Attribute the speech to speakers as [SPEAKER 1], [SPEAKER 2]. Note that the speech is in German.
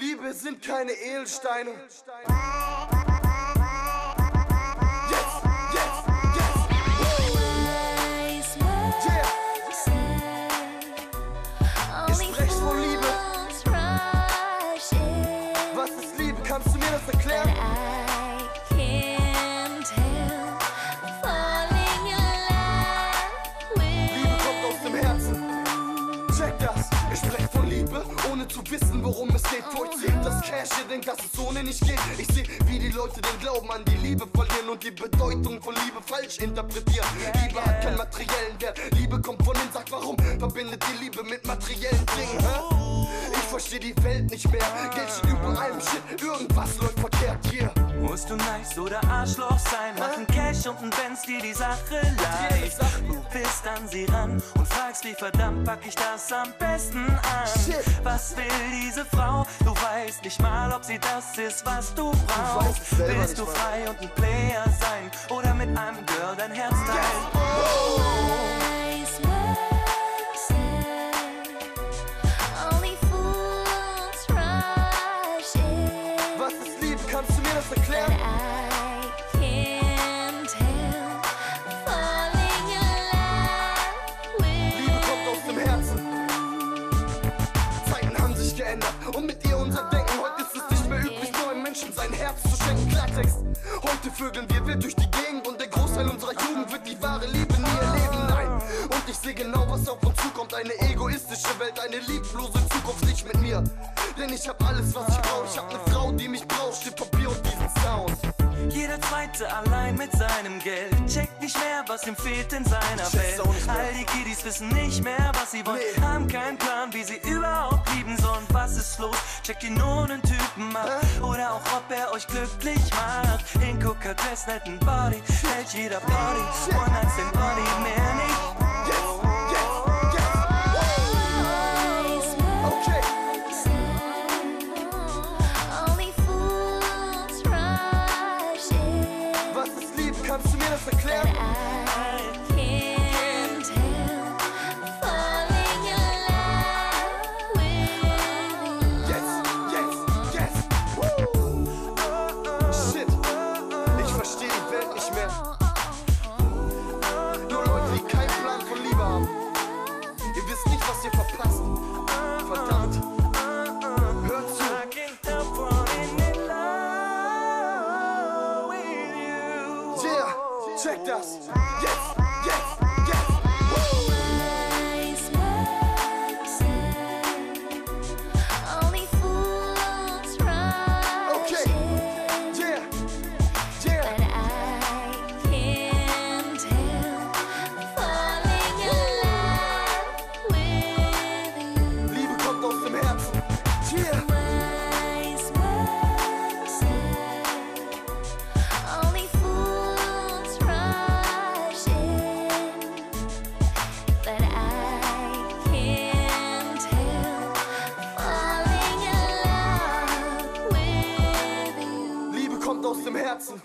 [SPEAKER 1] Liebe sind keine Edelsteine. Jetzt, jetzt, jetzt. Yeah. Ich sprech von Liebe. Was ist Liebe? Kannst du mir das erklären? Liebe kommt aus dem Herzen. Check das. Ohne zu wissen, worum es geht. Seh das Cash, denkt, dass es ohne nicht geht. Ich seh, wie die Leute den Glauben an die Liebe verlieren und die Bedeutung von Liebe falsch interpretieren. Liebe hat keinen materiellen Wert. Liebe kommt von innen, sag warum. Verbindet die Liebe mit materiellen Dingen, hä? Ich versteh die Welt nicht mehr. Geld steht über allem Shit, irgendwas läuft verkehrt hier.
[SPEAKER 2] Musst du nice oder Arschloch sein? Cash und ein Benz dir die Sache leicht. Du bist an sie ran und fragst, wie verdammt pack ich das am besten an?
[SPEAKER 1] Shit.
[SPEAKER 2] Was will diese Frau? Du weißt nicht mal, ob sie das ist, was du brauchst. Willst du
[SPEAKER 1] mal.
[SPEAKER 2] frei und ein Player sein oder mit einem Girl dein Herz teilen?
[SPEAKER 1] Was ist Liebe? Kannst du mir das erklären? Ihr unser Denken. Heute ist es nicht mehr üblich, einem Menschen sein Herz zu schenken. Klartext. Heute vögeln wir wild durch die Gegend und der Großteil unserer Jugend wird die wahre Liebe nie erleben. Nein. Und ich sehe genau, was auf uns zukommt. Eine egoistische Welt, eine lieblose Zukunft nicht mit mir. Denn ich hab alles, was ich brauch. Ich hab ne Frau, die mich braucht. Steht Papier und diesen Sound.
[SPEAKER 2] Jeder Zweite allein mit seinem Geld checkt nicht mehr, was ihm fehlt in seiner Welt. All die Kiddies wissen nicht mehr, was sie wollen,
[SPEAKER 1] Nee.
[SPEAKER 2] haben keinen Plan, wie sie überhaupt lieben sollen. Los? Checkt ihr nur einen Typen ab oder auch, ob er euch glücklich macht. In Coca Dress, netten Body, hält jeder Party. One Night Stand Body, mehr nicht.
[SPEAKER 1] Jetzt, jetzt, jetzt. Okay. Was ist Liebe? Kannst du mir das erklären? Check das. Jetzt, jetzt, aus dem Herzen.